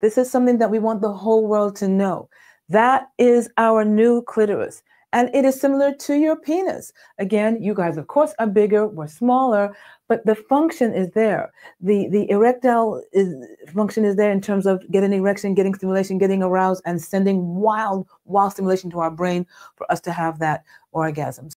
This is something that we want the whole world to know. That is our new clitoris. And it is similar to your penis. Again, you guys, of course, are bigger, we're smaller, but the function is there. The the erectile is, function is there in terms of getting erection, getting stimulation, getting aroused, and sending wild, wild stimulation to our brain for us to have that orgasm.